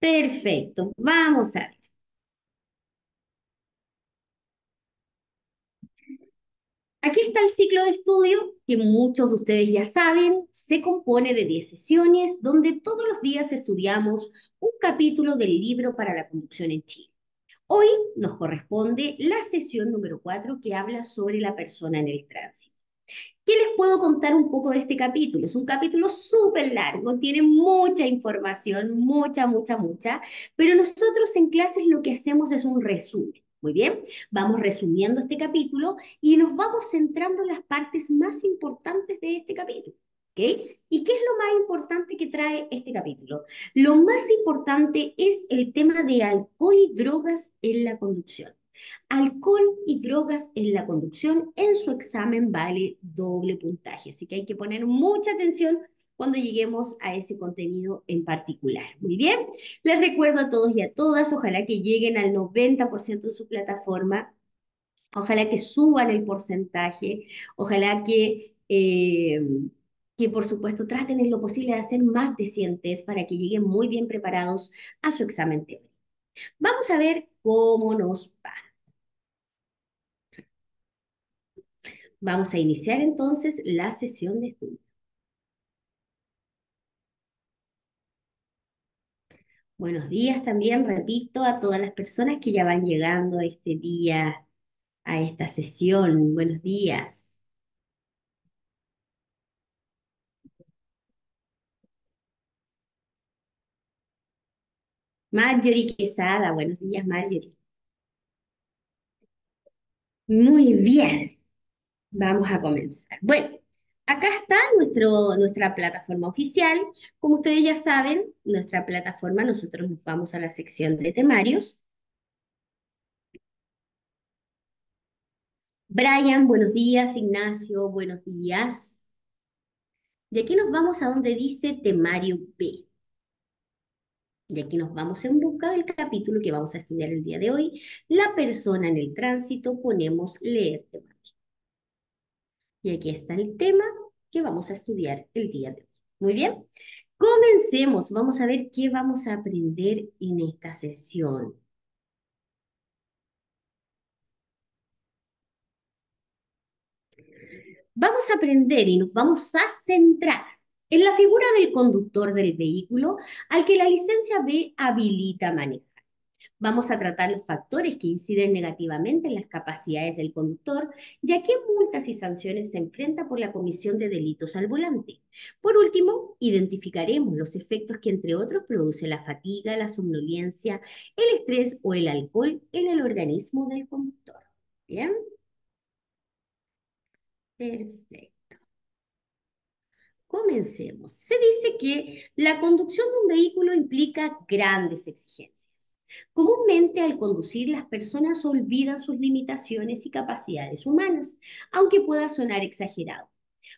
Perfecto, vamos a ver. Aquí está el ciclo de estudio que muchos de ustedes ya saben, se compone de 10 sesiones donde todos los días estudiamos un capítulo del libro para la conducción en Chile. Hoy nos corresponde la sesión número 4 que habla sobre la persona en el tránsito. ¿Qué les puedo contar un poco de este capítulo? Es un capítulo súper largo, tiene mucha información, mucha, mucha, mucha, pero nosotros en clases lo que hacemos es un resumen. Muy bien, vamos resumiendo este capítulo y nos vamos centrando en las partes más importantes de este capítulo. ¿ok? ¿Y qué es lo más importante que trae este capítulo? Lo más importante es el tema de alcohol y drogas en la conducción. Alcohol y drogas en la conducción en su examen vale doble puntaje, así que hay que poner mucha atención cuando lleguemos a ese contenido en particular. Muy bien, les recuerdo a todos y a todas, ojalá que lleguen al 90% de su plataforma, ojalá que suban el porcentaje, ojalá que... Eh, que por supuesto traten en lo posible de hacer más de 100 test para que lleguen muy bien preparados a su examen teórico. Vamos a ver cómo nos va. Vamos a iniciar entonces la sesión de estudio. Buenos días también, repito, a todas las personas que ya van llegando este día, a esta sesión. Buenos días. Marjorie Quesada, buenos días, Marjorie. Muy bien, vamos a comenzar. Bueno, acá está nuestro, nuestra plataforma oficial. Como ustedes ya saben, nuestra plataforma, nosotros nos vamos a la sección de temarios. Brian, buenos días. Ignacio, buenos días. Y aquí nos vamos a donde dice temario B. Y aquí nos vamos en busca del capítulo que vamos a estudiar el día de hoy. La persona en el tránsito, ponemos leer temario. Y aquí está el tema que vamos a estudiar el día de hoy. Muy bien, comencemos. Vamos a ver qué vamos a aprender en esta sesión. Vamos a aprender y nos vamos a centrar en la figura del conductor del vehículo al que la licencia B habilita manejar. Vamos a tratar los factores que inciden negativamente en las capacidades del conductor y a qué multas y sanciones se enfrenta por la comisión de delitos al volante. Por último, identificaremos los efectos que, entre otros, produce la fatiga, la somnolencia, el estrés o el alcohol en el organismo del conductor. ¿Bien? Perfecto. Comencemos. Se dice que la conducción de un vehículo implica grandes exigencias. Comúnmente al conducir las personas olvidan sus limitaciones y capacidades humanas, aunque pueda sonar exagerado.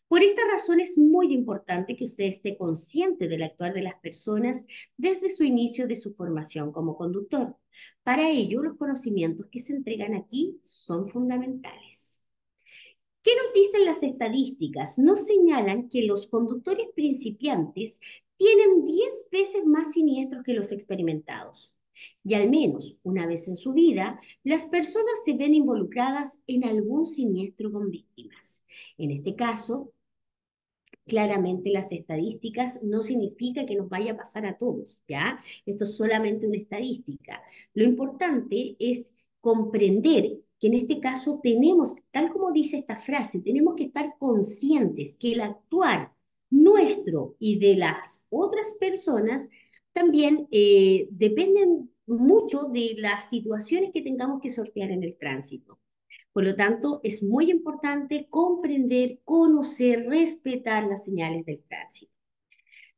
Por esta razón es muy importante que usted esté consciente del actuar de las personas desde su inicio de su formación como conductor. Para ello, los conocimientos que se entregan aquí son fundamentales. ¿Qué nos dicen las estadísticas? Nos señalan que los conductores principiantes tienen 10 veces más siniestros que los experimentados. Y al menos una vez en su vida, las personas se ven involucradas en algún siniestro con víctimas. En este caso, claramente las estadísticas no significa que nos vaya a pasar a todos, ¿ya? Esto es solamente una estadística. Lo importante es comprender que en este caso tenemos, tal como dice esta frase, tenemos que estar conscientes que el actuar nuestro y de las otras personas también eh, dependen mucho de las situaciones que tengamos que sortear en el tránsito. Por lo tanto, es muy importante comprender, conocer, respetar las señales del tránsito.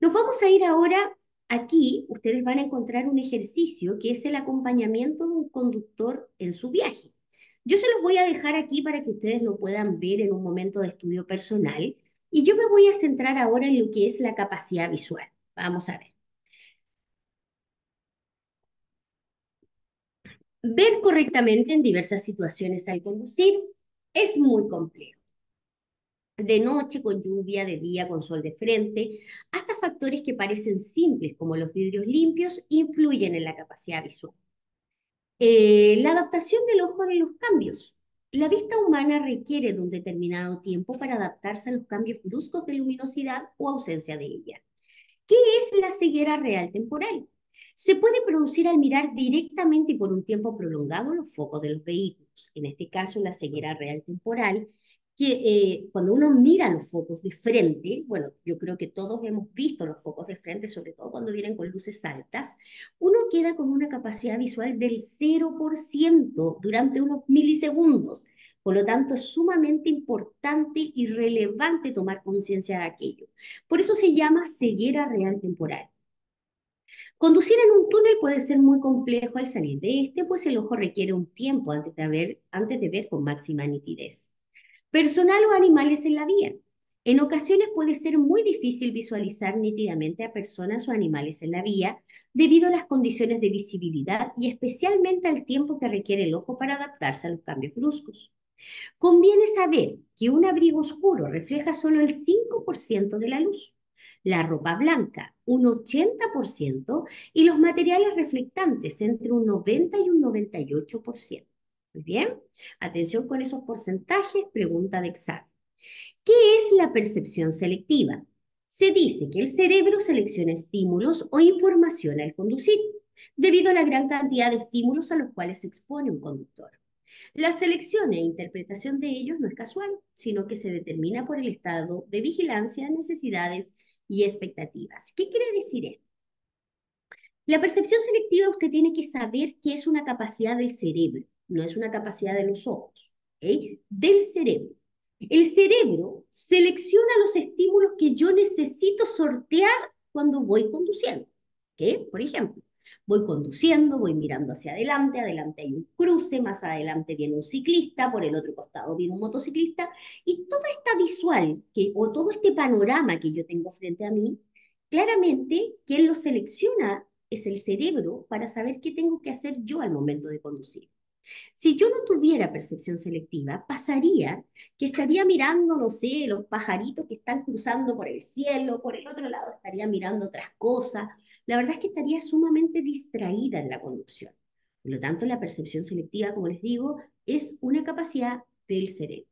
Nos vamos a ir ahora aquí, ustedes van a encontrar un ejercicio que es el acompañamiento de un conductor en su viaje. Yo se los voy a dejar aquí para que ustedes lo puedan ver en un momento de estudio personal y yo me voy a centrar ahora en lo que es la capacidad visual. Vamos a ver. Ver correctamente en diversas situaciones al conducir es muy complejo. de noche con lluvia, de día con sol de frente, hasta factores que parecen simples como los vidrios limpios influyen en la capacidad visual. Eh, la adaptación del ojo a los cambios. La vista humana requiere de un determinado tiempo para adaptarse a los cambios bruscos de luminosidad o ausencia de ella. ¿Qué es la ceguera real temporal? Se puede producir al mirar directamente y por un tiempo prolongado los focos de los vehículos. En este caso, la ceguera real temporal que eh, cuando uno mira los focos de frente, bueno, yo creo que todos hemos visto los focos de frente, sobre todo cuando vienen con luces altas, uno queda con una capacidad visual del 0% durante unos milisegundos. Por lo tanto, es sumamente importante y relevante tomar conciencia de aquello. Por eso se llama ceguera real temporal. Conducir en un túnel puede ser muy complejo al salir de este, pues el ojo requiere un tiempo antes de, ver, con máxima nitidez personal o animales en la vía. En ocasiones puede ser muy difícil visualizar nítidamente a personas o animales en la vía debido a las condiciones de visibilidad y especialmente al tiempo que requiere el ojo para adaptarse a los cambios bruscos. Conviene saber que un abrigo oscuro refleja solo el 5% de la luz, la ropa blanca un 80% y los materiales reflectantes entre un 90 y un 98%. Muy bien, atención con esos porcentajes, pregunta de examen. ¿Qué es la percepción selectiva? Se dice que el cerebro selecciona estímulos o información al conducir, debido a la gran cantidad de estímulos a los cuales se expone un conductor. La selección e interpretación de ellos no es casual, sino que se determina por el estado de vigilancia, necesidades y expectativas. ¿Qué quiere decir esto? La percepción selectiva usted tiene que saber que es una capacidad del cerebro no es una capacidad de los ojos, del cerebro. El cerebro selecciona los estímulos que yo necesito sortear cuando voy conduciendo. ¿okay? Por ejemplo, voy conduciendo, voy mirando hacia adelante, adelante hay un cruce, más adelante viene un ciclista, por el otro costado viene un motociclista, y toda esta visual que, o todo este panorama que yo tengo frente a mí, claramente quien lo selecciona es el cerebro para saber qué tengo que hacer yo al momento de conducir. Si yo no tuviera percepción selectiva, pasaría que estaría mirando, no sé, los pajaritos que están cruzando por el cielo, por el otro lado estaría mirando otras cosas. La verdad es que estaría sumamente distraída en la conducción. Por lo tanto, la percepción selectiva, como les digo, es una capacidad del cerebro.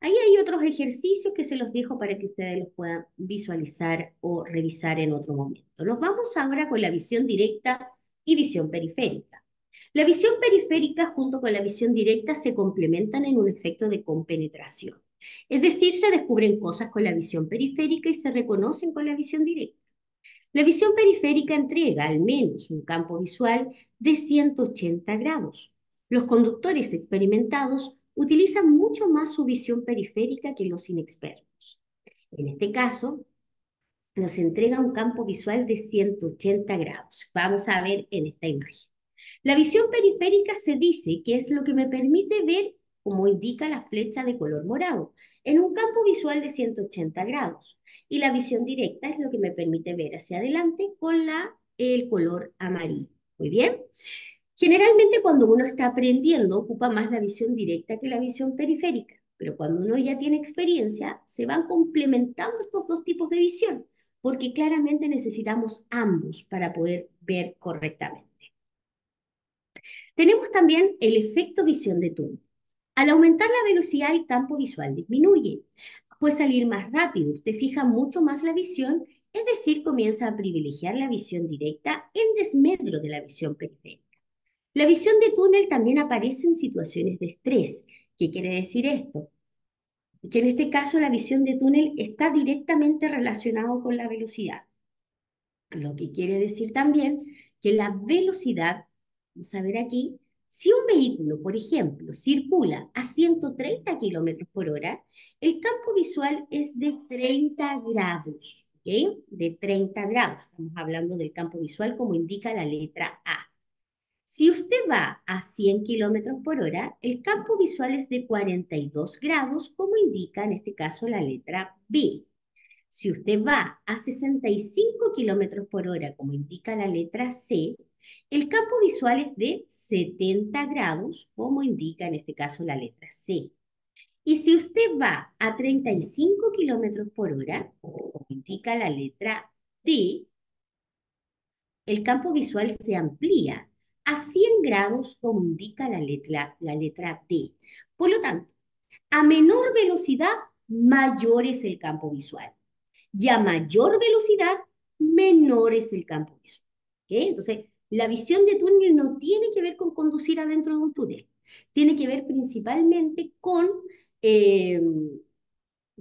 Ahí hay otros ejercicios que se los dejo para que ustedes los puedan visualizar o revisar en otro momento. Nos vamos ahora con la visión directa y visión periférica. La visión periférica junto con la visión directa se complementan en un efecto de compenetración. Es decir, se descubren cosas con la visión periférica y se reconocen con la visión directa. La visión periférica entrega al menos un campo visual de 180 grados. Los conductores experimentados utilizan mucho más su visión periférica que los inexpertos. En este caso, nos entrega un campo visual de 180 grados. Vamos a ver en esta imagen. La visión periférica se dice que es lo que me permite ver, como indica la flecha de color morado, en un campo visual de 180 grados. Y la visión directa es lo que me permite ver hacia adelante con la, el color amarillo. Muy bien. Generalmente cuando uno está aprendiendo ocupa más la visión directa que la visión periférica, pero cuando uno ya tiene experiencia se van complementando estos dos tipos de visión, porque claramente necesitamos ambos para poder ver correctamente. Tenemos también el efecto visión de túnel. Al aumentar la velocidad, el campo visual disminuye. Puede salir más rápido, usted fija mucho más la visión, es decir, comienza a privilegiar la visión directa en desmedro de la visión periférica. La visión de túnel también aparece en situaciones de estrés. ¿Qué quiere decir esto? Que en este caso la visión de túnel está directamente relacionado con la velocidad. Lo que quiere decir también que la velocidad Vamos a ver aquí. Si un vehículo, por ejemplo, circula a 130 kilómetros por hora, el campo visual es de 30 grados, ¿ok? De 30 grados. Estamos hablando del campo visual como indica la letra A. Si usted va a 100 kilómetros por hora, el campo visual es de 42 grados, como indica en este caso la letra B. Si usted va a 65 kilómetros por hora, como indica la letra C, el campo visual es de 70 grados, como indica en este caso la letra C. Y si usted va a 35 kilómetros por hora, como indica la letra D, el campo visual se amplía a 100 grados, como indica la letra, la letra D. Por lo tanto, a menor velocidad, mayor es el campo visual. Y a mayor velocidad, menor es el campo visual. Entonces, la visión de túnel no tiene que ver con conducir adentro de un túnel. Tiene que ver principalmente con eh,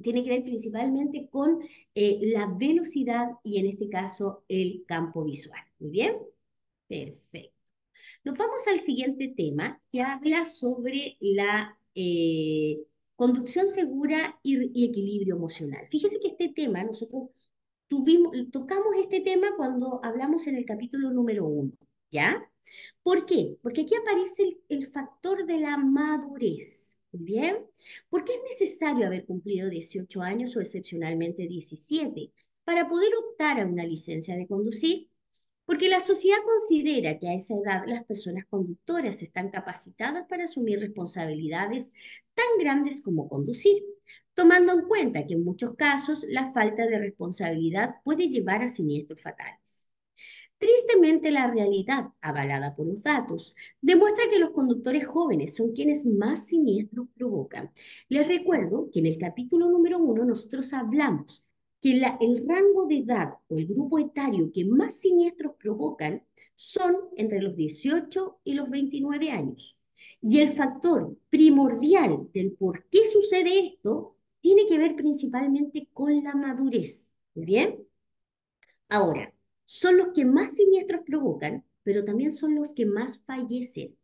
tiene que ver principalmente con eh, la velocidad y en este caso el campo visual. Muy bien, perfecto. Nos vamos al siguiente tema que habla sobre la eh, conducción segura y, equilibrio emocional. Fíjese que este tema nosotros tuvimos, tocamos este tema cuando hablamos en el capítulo número uno, ¿ya? ¿Por qué? Porque aquí aparece el, factor de la madurez. Bien, ¿por qué es necesario haber cumplido 18 años o excepcionalmente 17 para poder optar a una licencia de conducir? Porque la sociedad considera que a esa edad las personas conductoras están capacitadas para asumir responsabilidades tan grandes como conducir, tomando en cuenta que en muchos casos la falta de responsabilidad puede llevar a siniestros fatales. Tristemente, la realidad, avalada por los datos, demuestra que los conductores jóvenes son quienes más siniestros provocan. Les recuerdo que en el capítulo número uno nosotros hablamos que el rango de edad o el grupo etario que más siniestros provocan son entre los 18 y los 29 años. Y el factor primordial del por qué sucede esto tiene que ver principalmente con la madurez. ¿Muy bien? Ahora, son los que más siniestros provocan, pero también son los que más fallecen.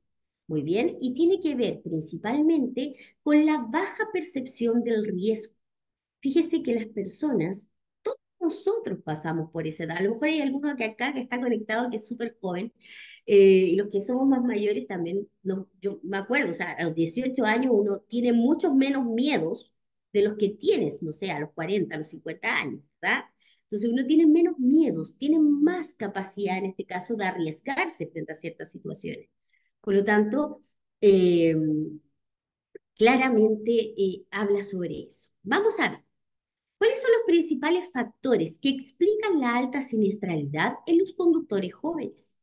Muy bien, y tiene que ver principalmente con la baja percepción del riesgo. Fíjese que las personas, todos nosotros pasamos por esa edad. A lo mejor hay alguno que acá que está conectado que es súper joven, eh, y los que somos más mayores también, no, yo me acuerdo, o sea, a los 18 años uno tiene muchos menos miedos de los que tienes, no sé, a los 40, a los 50 años, ¿verdad? Entonces uno tiene menos miedos, tiene más capacidad en este caso de arriesgarse frente a ciertas situaciones. Por lo tanto, eh, claramente eh, habla sobre eso. Vamos a ver, ¿cuáles son los principales factores que explican la alta siniestralidad en los conductores jóvenes?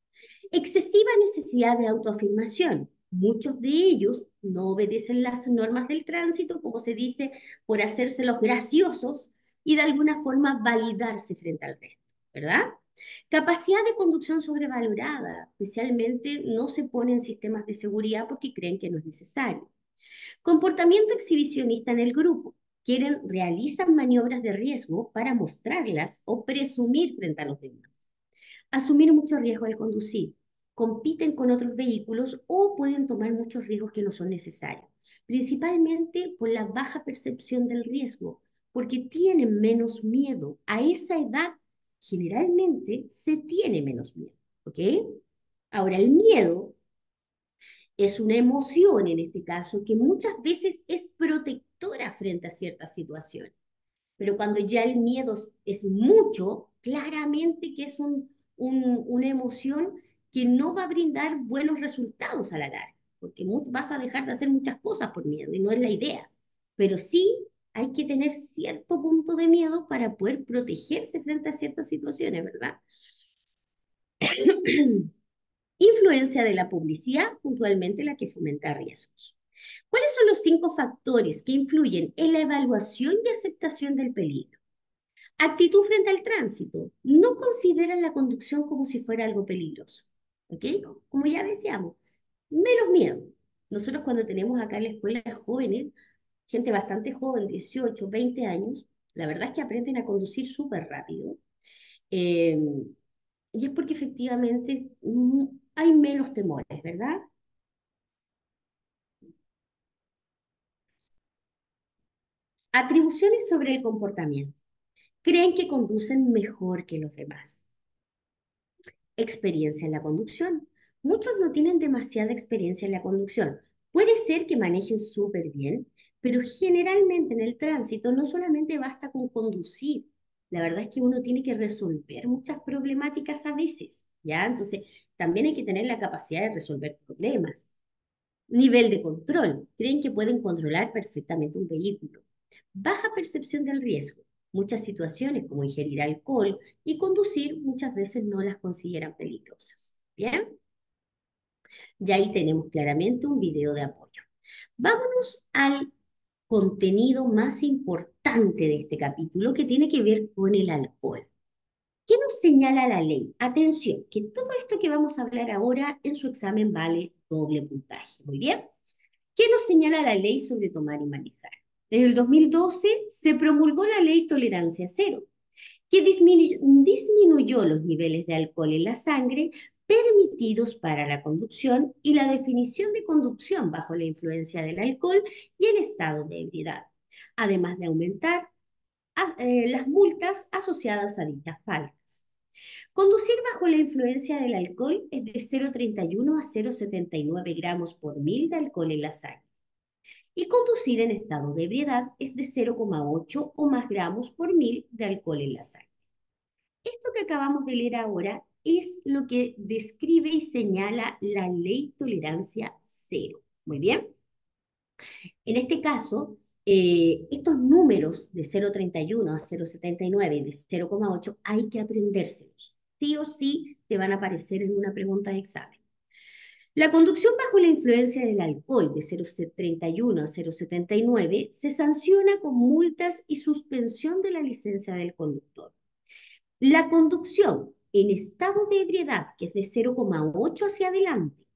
Excesiva necesidad de autoafirmación. Muchos de ellos no obedecen las normas del tránsito, como se dice, por hacerse los graciosos y de alguna forma validarse frente al resto, ¿verdad? Capacidad de conducción sobrevalorada, especialmente no se ponen sistemas de seguridad porque creen que no es necesario. Comportamiento exhibicionista en el grupo. Quieren, realizan maniobras de riesgo para mostrarlas o presumir frente a los demás. Asumir mucho riesgo al conducir. Compiten con otros vehículos o pueden tomar muchos riesgos que no son necesarios, principalmente por la baja percepción del riesgo porque tienen menos miedo. A esa edad, generalmente, se tiene menos miedo. ¿Ok? Ahora, el miedo es una emoción, en este caso, que muchas veces es protectora frente a ciertas situaciones. Pero cuando ya el miedo es mucho, claramente que es una emoción que no va a brindar buenos resultados a la larga, porque vas a dejar de hacer muchas cosas por miedo y no es la idea. Pero sí hay que tener cierto punto de miedo para poder protegerse frente a ciertas situaciones, ¿verdad? Influencia de la publicidad, puntualmente la que fomenta riesgos. ¿Cuáles son los cinco factores que influyen en la evaluación y aceptación del peligro? Actitud frente al tránsito. No consideran la conducción como si fuera algo peligroso. ¿Ok? Como ya decíamos, menos miedo. Nosotros cuando tenemos acá en la escuela jóvenes, gente bastante joven, 18, 20 años, la verdad es que aprenden a conducir súper rápido. Eh, y es porque efectivamente mm, hay menos temores, ¿verdad? Atribuciones sobre el comportamiento. Creen que conducen mejor que los demás. Experiencia en la conducción. Muchos no tienen demasiada experiencia en la conducción. Puede ser que manejen súper bien, pero generalmente en el tránsito no solamente basta con conducir, la verdad es que uno tiene que resolver muchas problemáticas a veces, ¿ya? Entonces, también hay que tener la capacidad de resolver problemas. Nivel de control. Creen que pueden controlar perfectamente un vehículo. Baja percepción del riesgo. Muchas situaciones como ingerir alcohol y conducir muchas veces no las consideran peligrosas. ¿Bien? Y ahí tenemos claramente un video de apoyo. Vámonos al contenido más importante de este capítulo que tiene que ver con el alcohol. ¿Qué nos señala la ley? Atención, que todo esto que vamos a hablar ahora en su examen vale doble puntaje. Muy bien. ¿Qué nos señala la ley sobre tomar y manejar? En el 2012 se promulgó la ley Tolerancia Cero, que disminuyó los niveles de alcohol en la sangre permitidos para la conducción y la definición de conducción bajo la influencia del alcohol y en estado de ebriedad, además de aumentar eh, las multas asociadas a dichas faltas. Conducir bajo la influencia del alcohol es de 0,31 a 0,79 gramos por mil de alcohol en la sangre. Y conducir en estado de ebriedad es de 0,8 o más gramos por mil de alcohol en la sangre. Esto que acabamos de leer ahora es lo que describe y señala la ley tolerancia cero. Muy bien. En este caso, eh, estos números de 0,31 a 0,79 y de 0,8 hay que aprendérselos. Sí o sí te van a aparecer en una pregunta de examen. La conducción bajo la influencia del alcohol de 0,31 a 0,79 se sanciona con multas y suspensión de la licencia del conductor. La conducción en estado de ebriedad, que es de 0,8 hacia adelante,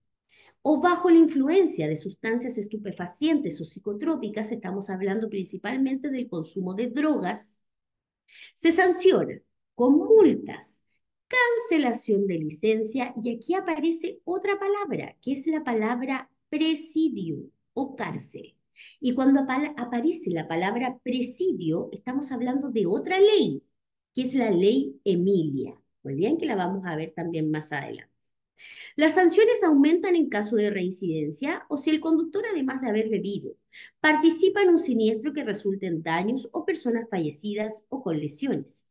o bajo la influencia de sustancias estupefacientes o psicotrópicas, estamos hablando principalmente del consumo de drogas, se sanciona con multas, cancelación de licencia y aquí aparece otra palabra, que es la palabra presidio o cárcel. Y cuando aparece la palabra presidio, estamos hablando de otra ley, que es la ley Emilia. Muy bien, que la vamos a ver también más adelante. Las sanciones aumentan en caso de reincidencia o si el conductor, además de haber bebido, participa en un siniestro que resulte en daños o personas fallecidas o con lesiones.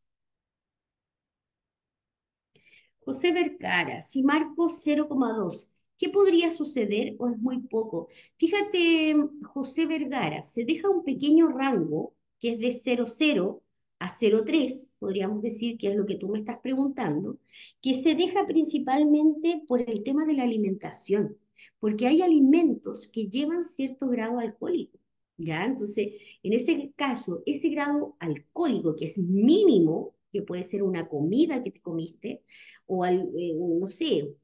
José Vergara, si marco 0,2, ¿qué podría suceder o es muy poco? Fíjate, José Vergara, se deja un pequeño rango que es de 0,0 a 0,3, podríamos decir que es lo que tú me estás preguntando, que se deja principalmente por el tema de la alimentación, porque hay alimentos que llevan cierto grado alcohólico, ¿ya? Entonces, en ese caso, ese grado alcohólico, que es mínimo, que puede ser una comida que te comiste, o, eh, no sé,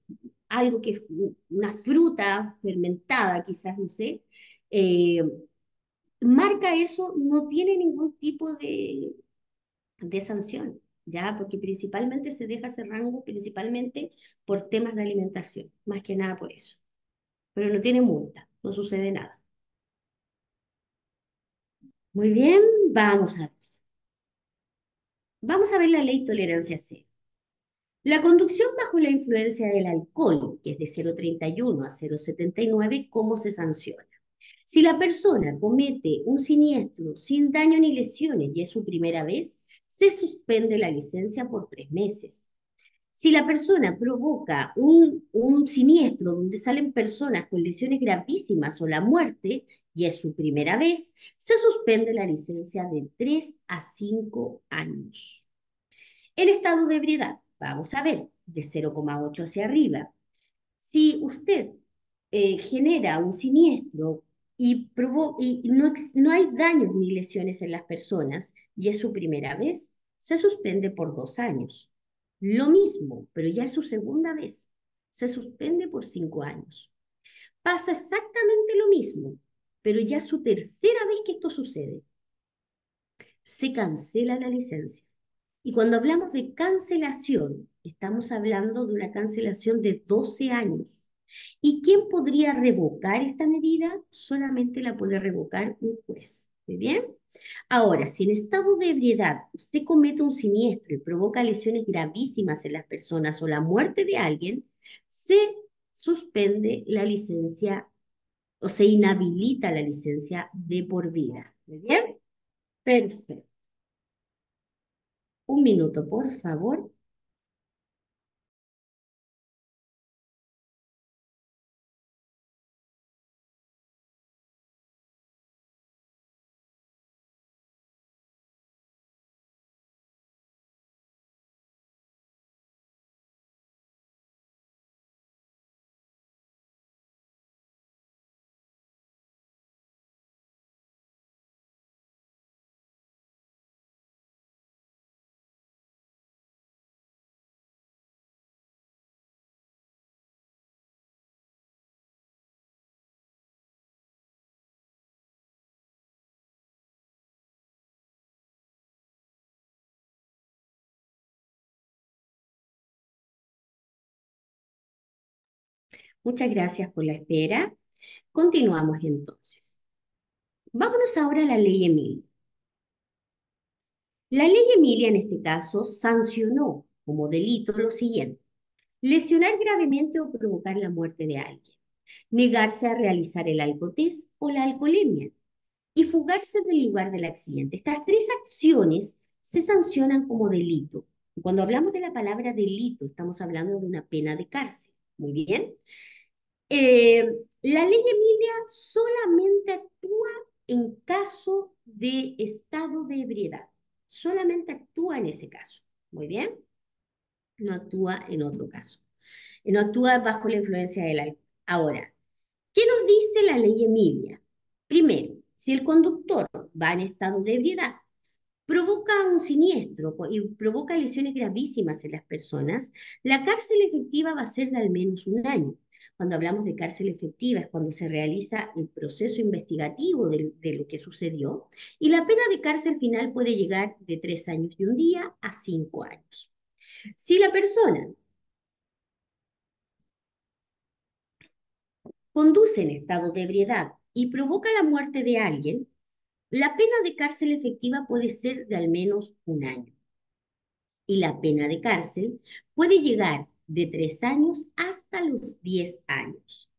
algo que una fruta fermentada, quizás, no sé, eh, marca eso, no tiene ningún tipo de, de sanción, ¿ya? Porque principalmente se deja ese rango principalmente por temas de alimentación, más que nada por eso. Pero no tiene multa, no sucede nada. Muy bien, vamos a. Vamos a ver la ley tolerancia cero. La conducción bajo la influencia del alcohol, que es de 0,31 a 0,79, ¿cómo se sanciona? Si la persona comete un siniestro sin daño ni lesiones y es su primera vez, se suspende la licencia por tres meses. Si la persona provoca un, siniestro donde salen personas con lesiones gravísimas o la muerte, y es su primera vez, se suspende la licencia de tres a cinco años. En estado de ebriedad, vamos a ver, de 0,8 hacia arriba. Si usted eh, genera un siniestro y, y no, no hay daños ni lesiones en las personas y es su primera vez, se suspende por dos años. Lo mismo, pero ya es su segunda vez, se suspende por cinco años. Pasa exactamente lo mismo, pero ya es su tercera vez que esto sucede. Se cancela la licencia. Y cuando hablamos de cancelación, estamos hablando de una cancelación de 12 años. ¿Y quién podría revocar esta medida? Solamente la puede revocar un juez. ¿Muy bien? Ahora, si en estado de ebriedad usted comete un siniestro y provoca lesiones gravísimas en las personas o la muerte de alguien, se suspende la licencia o se inhabilita la licencia de por vida. ¿Muy bien? Perfecto. Un minuto, por favor. Muchas gracias por la espera. Continuamos entonces. Vámonos ahora a la ley Emilia. La ley Emilia en este caso sancionó como delito lo siguiente. Lesionar gravemente o provocar la muerte de alguien. Negarse a realizar el alcotés o la alcoholemia. Y fugarse del lugar del accidente. Estas tres acciones se sancionan como delito. Cuando hablamos de la palabra delito, estamos hablando de una pena de cárcel. Muy bien. Eh, la ley Emilia solamente actúa en caso de estado de ebriedad. Solamente actúa en ese caso. Muy bien. No actúa en otro caso. No actúa bajo la influencia del alcohol. Ahora, ¿qué nos dice la ley Emilia? Primero, si el conductor va en estado de ebriedad, provoca un siniestro y provoca lesiones gravísimas en las personas, la cárcel efectiva va a ser de al menos un año. Cuando hablamos de cárcel efectiva es cuando se realiza el proceso investigativo de, lo que sucedió y la pena de cárcel final puede llegar de tres años y un día a cinco años. Si la persona conduce en estado de ebriedad y provoca la muerte de alguien, la pena de cárcel efectiva puede ser de al menos un año. Y la pena de cárcel puede llegar de tres años hasta los diez años.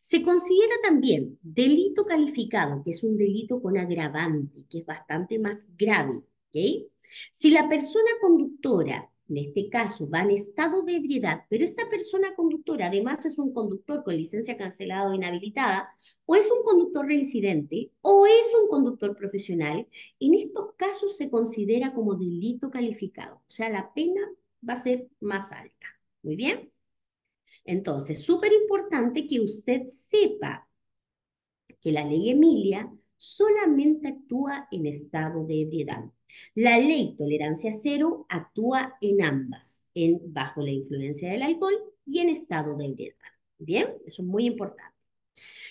Se considera también delito calificado, que es un delito con agravante, que es bastante más grave. ¿okay? Si la persona conductora en este caso va en estado de ebriedad, pero esta persona conductora además es un conductor con licencia cancelada o inhabilitada, o es un conductor reincidente, o es un conductor profesional, en estos casos se considera como delito calificado, o sea, la pena va a ser más alta. Muy bien. Entonces, súper importante que usted sepa que la ley Emilia solamente actúa en estado de ebriedad. La ley tolerancia cero actúa en ambas, en bajo la influencia del alcohol y en estado de ebriedad. Bien, eso es muy importante.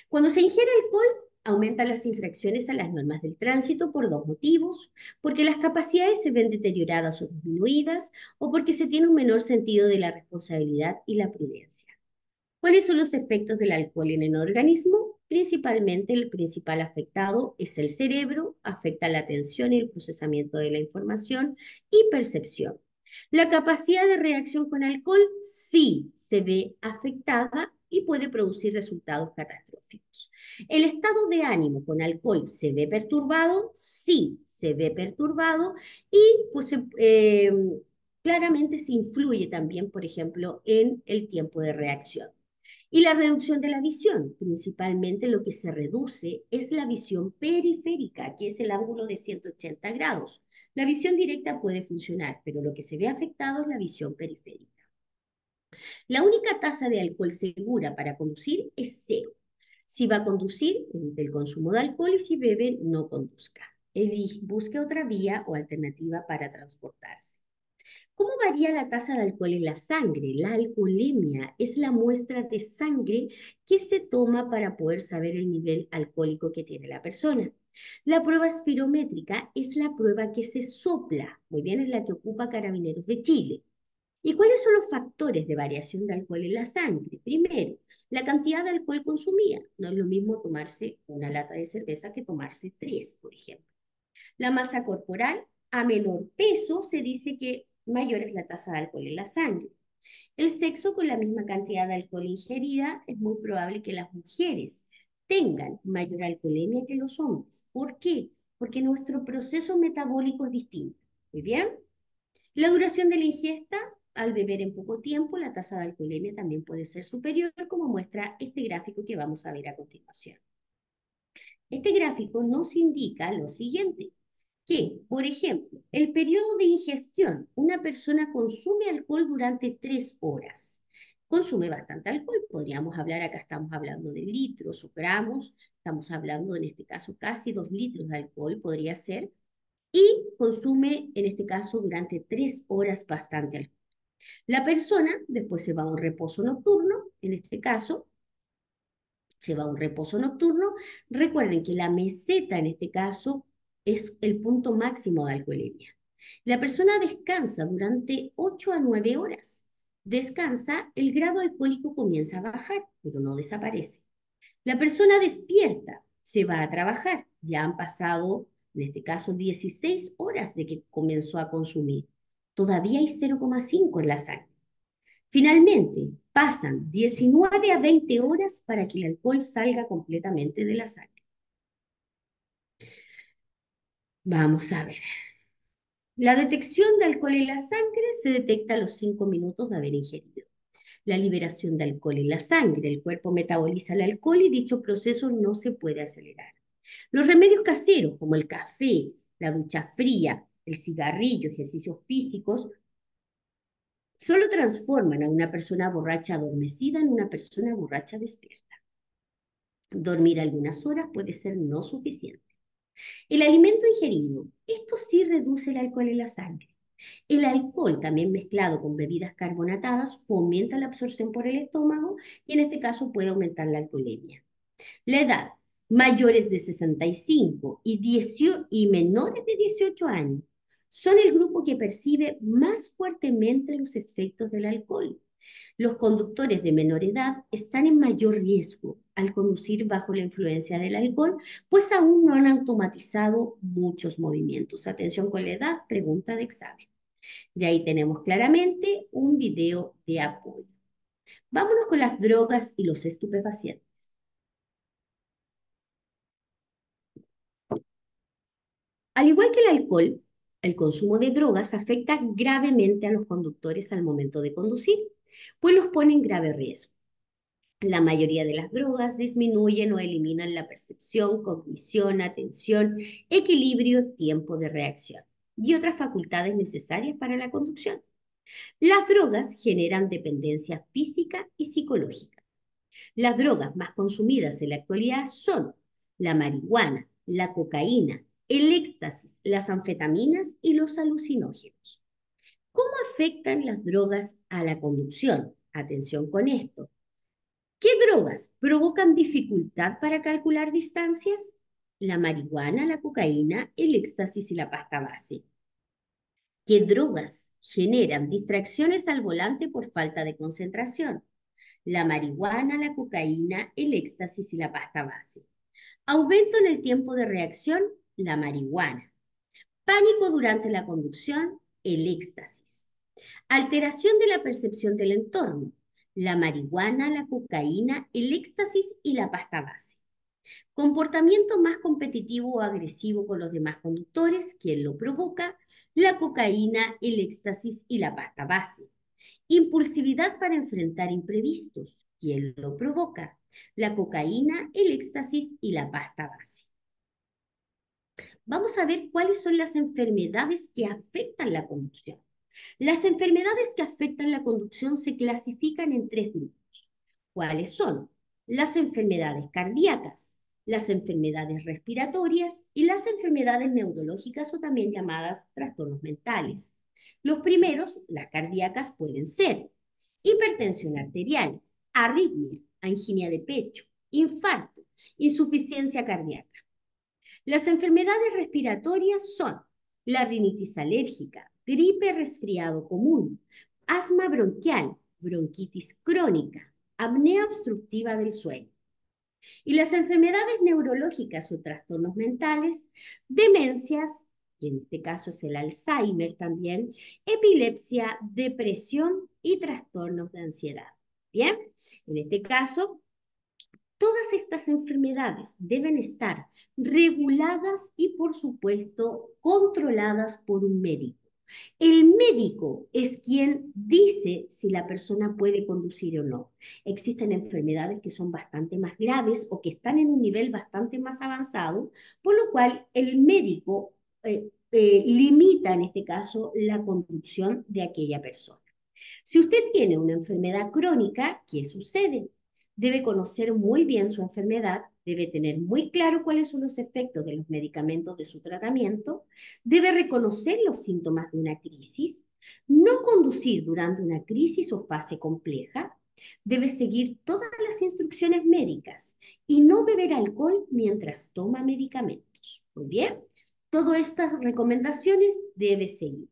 Cuando se ingiere alcohol, aumentan las infracciones a las normas del tránsito por dos motivos, porque las capacidades se ven deterioradas o disminuidas o porque se tiene un menor sentido de la responsabilidad y la prudencia. ¿Cuáles son los efectos del alcohol en el organismo? Principalmente el principal afectado es el cerebro, afecta la atención y el procesamiento de la información y percepción. La capacidad de reacción con alcohol sí se ve afectada y puede producir resultados catastróficos. El estado de ánimo con alcohol se ve perturbado, sí se ve perturbado y pues eh, claramente se influye también, por ejemplo, en el tiempo de reacción. Y la reducción de la visión, principalmente lo que se reduce es la visión periférica, que es el ángulo de 180 grados. La visión directa puede funcionar, pero lo que se ve afectado es la visión periférica. La única tasa de alcohol segura para conducir es cero. Si va a conducir, evite el consumo de alcohol y si bebe, no conduzca. busque otra vía o alternativa para transportarse. ¿Cómo varía la tasa de alcohol en la sangre? La alcoholemia es la muestra de sangre que se toma para poder saber el nivel alcohólico que tiene la persona. La prueba espirométrica es la prueba que se sopla, muy bien, es la que ocupa Carabineros de Chile. ¿Y cuáles son los factores de variación de alcohol en la sangre? Primero, la cantidad de alcohol consumida. No es lo mismo tomarse una lata de cerveza que tomarse tres, por ejemplo. La masa corporal, a menor peso, se dice que mayor es la tasa de alcohol en la sangre. El sexo con la misma cantidad de alcohol ingerida es muy probable que las mujeres tengan mayor alcoholemia que los hombres. ¿Por qué? Porque nuestro proceso metabólico es distinto. Muy bien. La duración de la ingesta, al beber en poco tiempo, la tasa de alcoholemia también puede ser superior, como muestra este gráfico que vamos a ver a continuación. Este gráfico nos indica lo siguiente que, por ejemplo, el periodo de ingestión, una persona consume alcohol durante tres horas. Consume bastante alcohol, podríamos hablar, acá estamos hablando de litros o gramos, estamos hablando en este caso casi dos litros de alcohol, podría ser, y consume en este caso durante tres horas bastante alcohol. La persona después se va a un reposo nocturno, en este caso, se va a un reposo nocturno. Recuerden que la meseta en este caso es el punto máximo de alcoholemia. La persona descansa durante 8 a 9 horas. descansa, el grado alcohólico comienza a bajar, pero no desaparece. La persona despierta, se va a trabajar, ya han pasado, en este caso, 16 horas de que comenzó a consumir. Todavía hay 0,5 en la sangre. Finalmente, pasan 19 a 20 horas para que el alcohol salga completamente de la sangre. Vamos a ver. La detección de alcohol en la sangre se detecta a los 5 minutos de haber ingerido. La liberación de alcohol en la sangre, el cuerpo metaboliza el alcohol y dicho proceso no se puede acelerar. Los remedios caseros, como el café, la ducha fría, el cigarrillo, ejercicios físicos, solo transforman a una persona borracha adormecida en una persona borracha despierta. Dormir algunas horas puede ser no suficiente. El alimento ingerido, esto sí reduce el alcohol en la sangre. El alcohol, también mezclado con bebidas carbonatadas, fomenta la absorción por el estómago y en este caso puede aumentar la alcoholemia. La edad, mayores de 65 y, y menores de 18 años, son el grupo que percibe más fuertemente los efectos del alcohol. Los conductores de menor edad están en mayor riesgo al conducir bajo la influencia del alcohol, pues aún no han automatizado muchos movimientos. Atención con la edad, pregunta de examen. Y ahí tenemos claramente un video de apoyo. Vámonos con las drogas y los estupefacientes. Al igual que el alcohol, el consumo de drogas afecta gravemente a los conductores al momento de conducir, pues los pone en grave riesgo. La mayoría de las drogas disminuyen o eliminan la percepción, cognición, atención, equilibrio, tiempo de reacción y otras facultades necesarias para la conducción. Las drogas generan dependencia física y psicológica. Las drogas más consumidas en la actualidad son la marihuana, la cocaína, el éxtasis, las anfetaminas y los alucinógenos. ¿Cómo afectan las drogas a la conducción? Atención con esto. ¿Qué drogas provocan dificultad para calcular distancias? La marihuana, la cocaína, el éxtasis y la pasta base. ¿Qué drogas generan distracciones al volante por falta de concentración? La marihuana, la cocaína, el éxtasis y la pasta base. Aumento en el tiempo de reacción la marihuana. Pánico durante la conducción, el éxtasis. Alteración de la percepción del entorno, la marihuana, la cocaína, el éxtasis y la pasta base. Comportamiento más competitivo o agresivo con los demás conductores, quien lo provoca, la cocaína, el éxtasis y la pasta base. Impulsividad para enfrentar imprevistos, quien lo provoca, la cocaína, el éxtasis y la pasta base vamos a ver cuáles son las enfermedades que afectan la conducción. Las enfermedades que afectan la conducción se clasifican en tres grupos. ¿Cuáles son? Las enfermedades cardíacas, las enfermedades respiratorias y las enfermedades neurológicas o también llamadas trastornos mentales. Los primeros, las cardíacas, pueden ser hipertensión arterial, arritmia, angina de pecho, infarto, insuficiencia cardíaca. Las enfermedades respiratorias son la rinitis alérgica, gripe resfriado común, asma bronquial, bronquitis crónica, apnea obstructiva del sueño. Y las enfermedades neurológicas o trastornos mentales, demencias, y en este caso es el Alzheimer también, epilepsia, depresión y trastornos de ansiedad. Bien, en este caso Todas estas enfermedades deben estar reguladas y, por supuesto, controladas por un médico. El médico es quien dice si la persona puede conducir o no. Existen enfermedades que son bastante más graves o que están en un nivel bastante más avanzado, por lo cual el médico eh, eh, limita en este caso la conducción de aquella persona. Si usted tiene una enfermedad crónica, ¿qué sucede? Debe conocer muy bien su enfermedad, debe tener muy claro cuáles son los efectos de los medicamentos de su tratamiento, debe reconocer los síntomas de una crisis, no conducir durante una crisis o fase compleja, debe seguir todas las instrucciones médicas y no beber alcohol mientras toma medicamentos. Muy bien, todas estas recomendaciones debe seguir.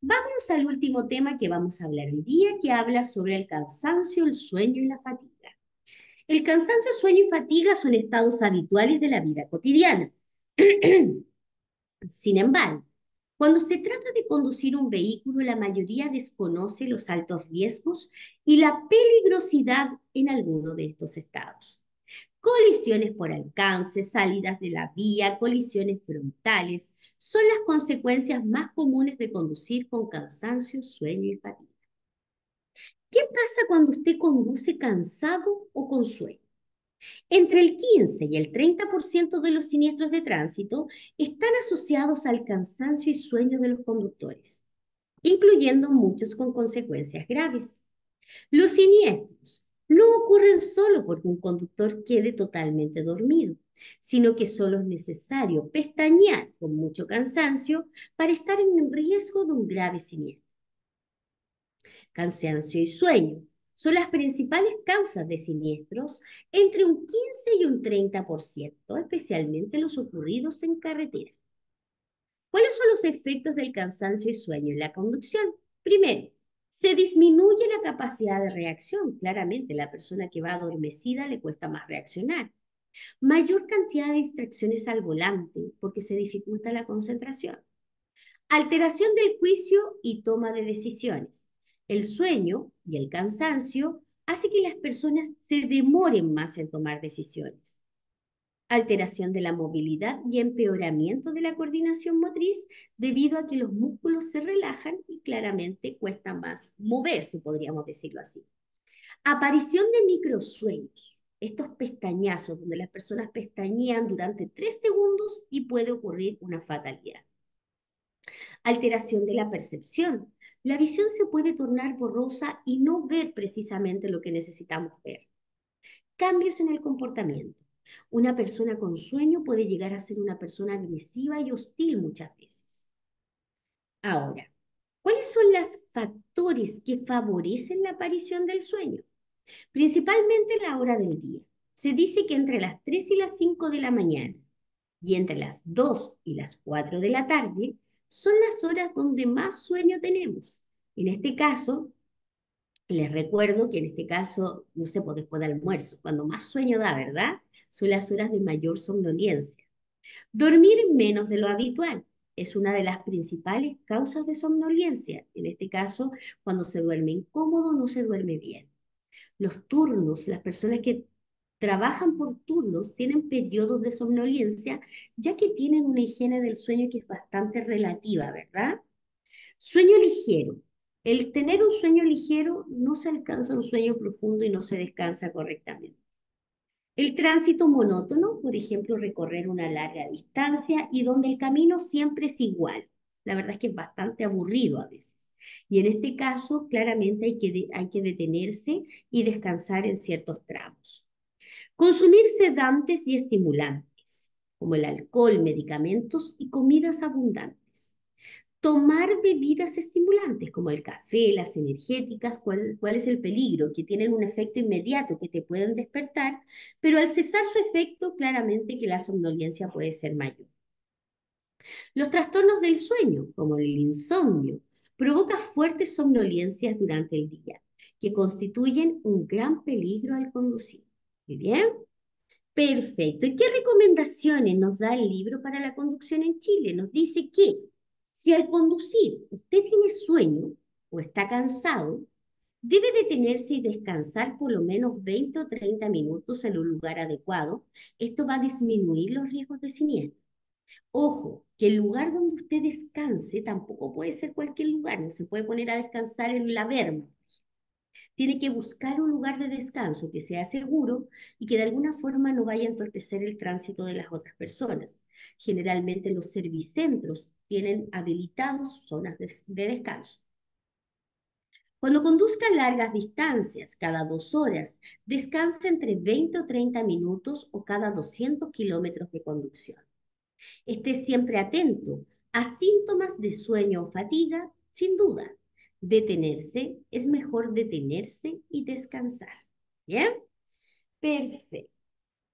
Vámonos al último tema que vamos a hablar hoy día, que habla sobre el cansancio, el sueño y la fatiga. El cansancio, sueño y fatiga son estados habituales de la vida cotidiana. Sin embargo, cuando se trata de conducir un vehículo, la mayoría desconoce los altos riesgos y la peligrosidad en alguno de estos estados. Colisiones por alcance, salidas de la vía, colisiones frontales, son las consecuencias más comunes de conducir con cansancio, sueño y fatiga. ¿Qué pasa cuando usted conduce cansado o con sueño? Entre el 15 y el 30% de los siniestros de tránsito están asociados al cansancio y sueño de los conductores, incluyendo muchos con consecuencias graves. Los siniestros no ocurren solo porque un conductor quede totalmente dormido, sino que solo es necesario pestañear con mucho cansancio para estar en riesgo de un grave siniestro. Cansancio y sueño son las principales causas de siniestros entre un 15 y un 30%, especialmente los ocurridos en carretera. ¿Cuáles son los efectos del cansancio y sueño en la conducción? Primero, se disminuye la capacidad de reacción. Claramente, la persona que va adormecida le cuesta más reaccionar. Mayor cantidad de distracciones al volante porque se dificulta la concentración. Alteración del juicio y toma de decisiones. El sueño y el cansancio hace que las personas se demoren más en tomar decisiones. Alteración de la movilidad y empeoramiento de la coordinación motriz debido a que los músculos se relajan y claramente cuesta más moverse, podríamos decirlo así. Aparición de microsueños, estos pestañazos donde las personas pestañean durante tres segundos y puede ocurrir una fatalidad. Alteración de la percepción, la visión se puede tornar borrosa y no ver precisamente lo que necesitamos ver. Cambios en el comportamiento. Una persona con sueño puede llegar a ser una persona agresiva y hostil muchas veces. Ahora, ¿cuáles son los factores que favorecen la aparición del sueño? Principalmente la hora del día. Se dice que entre las 3 y las 5 de la mañana y entre las 2 y las 4 de la tarde son las horas donde más sueño tenemos. En este caso, les recuerdo que en este caso, no sé, pues después del almuerzo, cuando más sueño da, ¿verdad? Son las horas de mayor somnolencia. Dormir menos de lo habitual es una de las principales causas de somnolencia. En este caso, cuando se duerme incómodo, no se duerme bien. Los turnos, las personas que trabajan por turnos tienen periodos de somnolencia, ya que tienen una higiene del sueño que es bastante relativa, ¿verdad? Sueño ligero. El tener un sueño ligero no se alcanza un sueño profundo y no se descansa correctamente. El tránsito monótono, por ejemplo, recorrer una larga distancia y donde el camino siempre es igual. La verdad es que es bastante aburrido a veces. Y en este caso, claramente hay que, hay que detenerse y descansar en ciertos tramos. Consumir sedantes y estimulantes, como el alcohol, medicamentos y comidas abundantes. Tomar bebidas estimulantes, como el café, las energéticas, ¿cuál, es el peligro? Que tienen un efecto inmediato, que te pueden despertar, pero al cesar su efecto, claramente que la somnolencia puede ser mayor. Los trastornos del sueño, como el insomnio, provoca fuertes somnolencias durante el día, que constituyen un gran peligro al conducir. Bien. Perfecto. ¿Y qué recomendaciones nos da el libro para la conducción en Chile? Nos dice que si al conducir usted tiene sueño o está cansado, debe detenerse y descansar por lo menos 20 o 30 minutos en un lugar adecuado. Esto va a disminuir los riesgos de siniestro. Ojo, que el lugar donde usted descanse tampoco puede ser cualquier lugar, no se puede poner a descansar en la verma, tiene que buscar un lugar de descanso que sea seguro y que de alguna forma no vaya a entorpecer el tránsito de las otras personas. Generalmente los servicentros tienen habilitados zonas de, descanso. Cuando conduzca largas distancias, cada dos horas, descanse entre 20 o 30 minutos o cada 200 kilómetros de conducción. Esté siempre atento a síntomas de sueño o fatiga, sin duda, detenerse, es mejor detenerse y descansar. ¿Bien? Perfecto.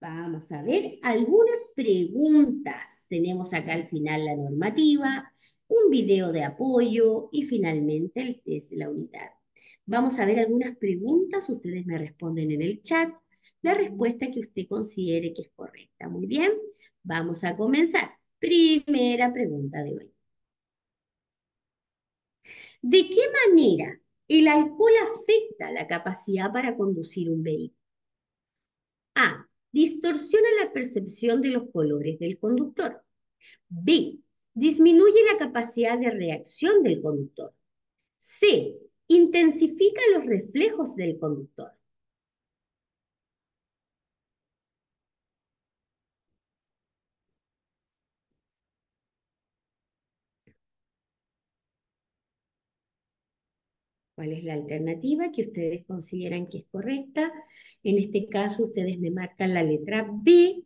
Vamos a ver algunas preguntas. Tenemos acá al final la normativa, un video de apoyo y finalmente el test de la unidad. Vamos a ver algunas preguntas, ustedes me responden en el chat la respuesta que usted considere que es correcta. Muy bien, vamos a comenzar. Primera pregunta de hoy. ¿De qué manera el alcohol afecta la capacidad para conducir un vehículo? A. Distorsiona la percepción de los colores del conductor. B. Disminuye la capacidad de reacción del conductor. C. Intensifica los reflejos del conductor. Cuál es la alternativa que ustedes consideran que es correcta. En este caso, ustedes me marcan la letra B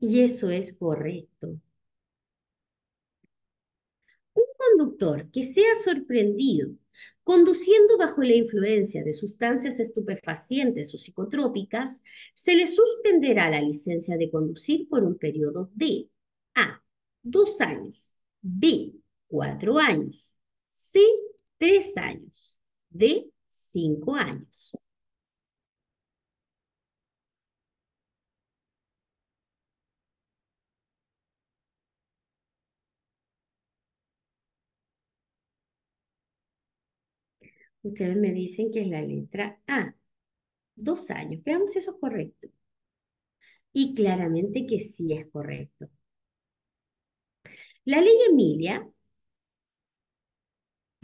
y eso es correcto. Un conductor que sea sorprendido conduciendo bajo la influencia de sustancias estupefacientes o psicotrópicas, se le suspenderá la licencia de conducir por un periodo de A. Dos años. B. Cuatro años. C, tres años. D, cinco años. Ustedes me dicen que es la letra A. Dos años. Veamos si eso es correcto. Y claramente que sí es correcto. La ley Emilia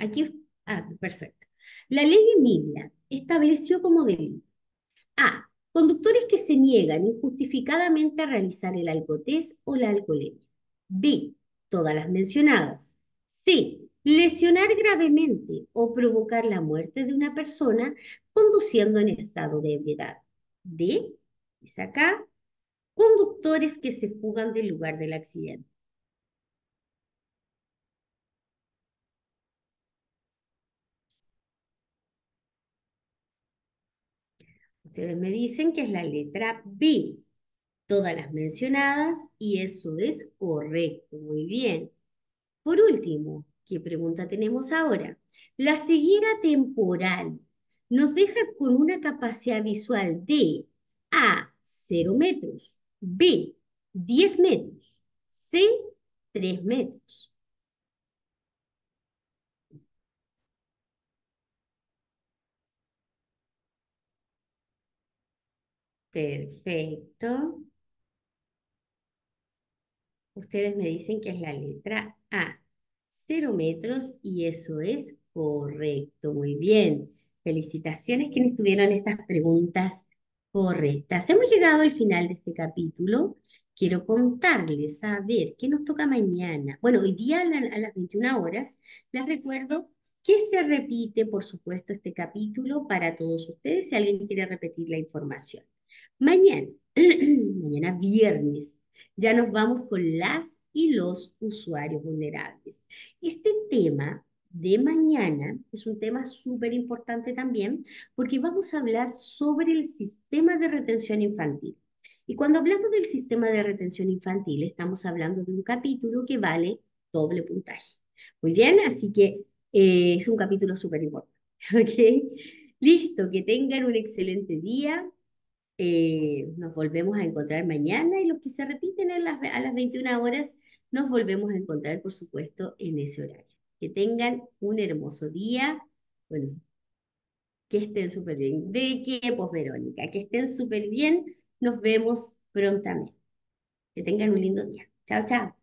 Aquí, ah, perfecto. La ley Emilia estableció como delito A. Conductores que se niegan injustificadamente a realizar el alcotés o la alcoholemia. B. Todas las mencionadas. C. Lesionar gravemente o provocar la muerte de una persona conduciendo en estado de ebriedad. D. Conductores que se fugan del lugar del accidente. Ustedes me dicen que es la letra B. Todas las mencionadas y eso es correcto. Muy bien. Por último, ¿qué pregunta tenemos ahora? La ceguera temporal nos deja con una capacidad visual de A, 0 metros, B, 10 metros, C, 3 metros. Perfecto. Ustedes me dicen que es la letra A. Cero metros y eso es correcto. Muy bien. Felicitaciones quienes tuvieron estas preguntas correctas. Hemos llegado al final de este capítulo. Quiero contarles, a ver, ¿qué nos toca mañana? Bueno, hoy día a, a las 21 horas les recuerdo que se repite, por supuesto, este capítulo para todos ustedes si alguien quiere repetir la información. Mañana, mañana viernes, ya nos vamos con las y los usuarios vulnerables. Este tema de mañana es un tema súper importante también porque vamos a hablar sobre el sistema de retención infantil. Y cuando hablamos del sistema de retención infantil, estamos hablando de un capítulo que vale doble puntaje. Muy bien, así que eh, es un capítulo súper importante. ¿Ok? Listo, que tengan un excelente día. Eh, nos volvemos a encontrar mañana y los que se repiten a las, a las 21 horas, nos volvemos a encontrar, por supuesto, en ese horario. Que tengan un hermoso día. Bueno, que estén súper bien. ¿De qué, pues, Verónica? Que estén súper bien. Nos vemos prontamente. Que tengan un lindo día. Chao, chao.